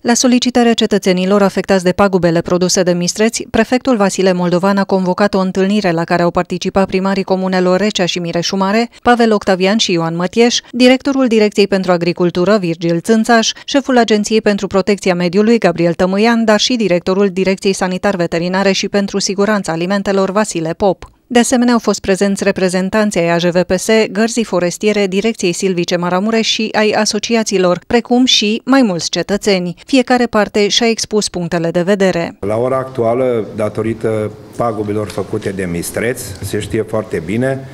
La solicitarea cetățenilor afectați de pagubele produse de mistreți, prefectul Vasile Moldovan a convocat o întâlnire la care au participat primarii comunelor Recea și Mireșumare, Pavel Octavian și Ioan Mătieș, directorul Direcției pentru Agricultură Virgil Țânțaș, șeful Agenției pentru Protecția Mediului Gabriel Tămâian, dar și directorul Direcției Sanitar-Veterinare și pentru Siguranța Alimentelor Vasile Pop. De asemenea, au fost prezenți reprezentanții ai AJVPS, Gărzii Forestiere, Direcției Silvice Maramureș și ai asociațiilor, precum și mai mulți cetățeni. Fiecare parte și-a expus punctele de vedere. La ora actuală, datorită pagubilor făcute de mistreți, se știe foarte bine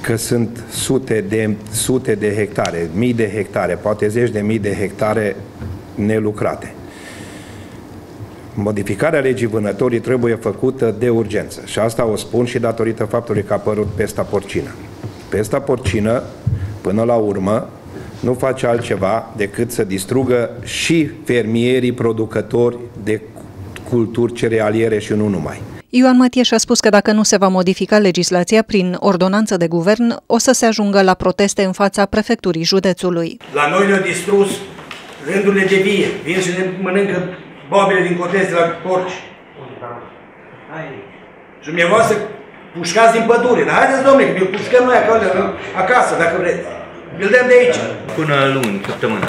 că sunt sute de, sute de hectare, mii de hectare, poate zeci de mii de hectare nelucrate. Modificarea legii vânătorii trebuie făcută de urgență și asta o spun și datorită faptului că a apărut pesta porcină. Pesta porcină, până la urmă, nu face altceva decât să distrugă și fermierii producători de culturi cerealiere și nu numai. Ioan Matieș a spus că dacă nu se va modifica legislația prin ordonanță de guvern, o să se ajungă la proteste în fața prefecturii județului. La noi ne-au distrus rândurile de vie, vin și ne mănâncă babele din cotez de la porci. Și dumneavoastră pușcați din pădure. Dar haideți, domnule, că vi pușcăm noi acolo, acasă, dacă vreți. Vi dăm de aici. Până luni, săptămână.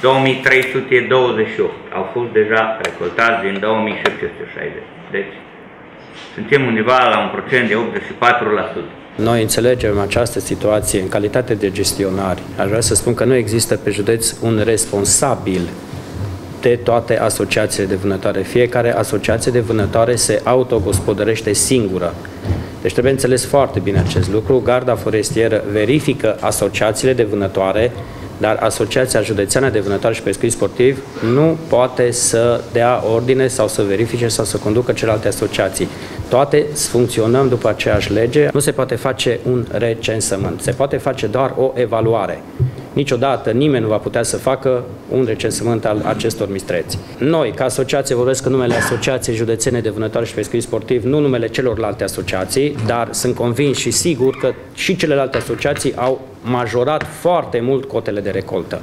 2328 au fost deja recoltați din 2760. Deci, suntem undeva la un procent de 84%. Noi înțelegem această situație în calitate de gestionari. Aș vrea să spun că nu există pe județ un responsabil de toate asociațiile de vânătoare. Fiecare asociație de vânătoare se autogospodărește singură. Deci trebuie înțeles foarte bine acest lucru. Garda forestieră verifică asociațiile de vânătoare, dar Asociația Județeană de Vânătoare și Pescuit Sportiv nu poate să dea ordine sau să verifice sau să conducă celelalte asociații. Toate funcționăm după aceeași lege. Nu se poate face un recensământ, se poate face doar o evaluare. Niciodată nimeni nu va putea să facă un recensământ al acestor mistreți. Noi, ca asociație, vorbesc în numele Asociației Județene de Vânătoare și Pescuit Sportiv, nu numele celorlalte asociații, dar sunt convins și sigur că și celelalte asociații au majorat foarte mult cotele de recoltă.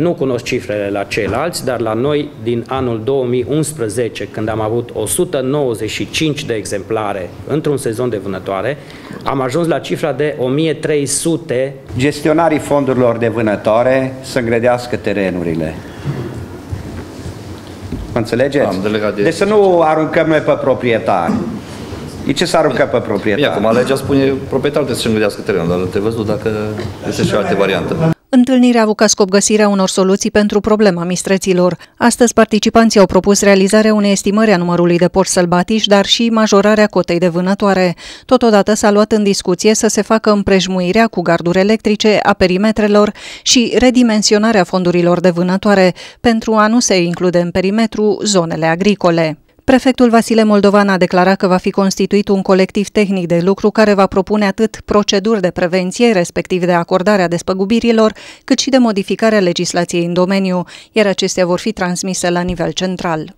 Nu cunosc cifrele la ceilalți, dar la noi din anul 2011, când am avut 195 de exemplare într-un sezon de vânătoare, am ajuns la cifra de 1300. Gestionarii fondurilor de vânătoare să îngrădească terenurile. Înțelegeți? Am delegat de... Deci să nu aruncăm noi pe proprietari. E ce să aruncă pe proprietar? Bine, acum legea spune proprietarul trebuie să-și îngrădească terenul, dar trebuie văzut dacă este și alte variante. Întâlnirea a avut ca scop găsirea unor soluții pentru problema mistreților. Astăzi, participanții au propus realizarea unei estimări a numărului de porci sălbatici, dar și majorarea cotei de vânătoare. Totodată s-a luat în discuție să se facă împrejmuirea cu garduri electrice a perimetrelor și redimensionarea fondurilor de vânătoare pentru a nu se include în perimetru zonele agricole. Prefectul Vasile Moldovan a declarat că va fi constituit un colectiv tehnic de lucru care va propune atât proceduri de prevenție, respectiv de acordare a despăgubirilor, cât și de modificarea legislației în domeniu, iar acestea vor fi transmise la nivel central.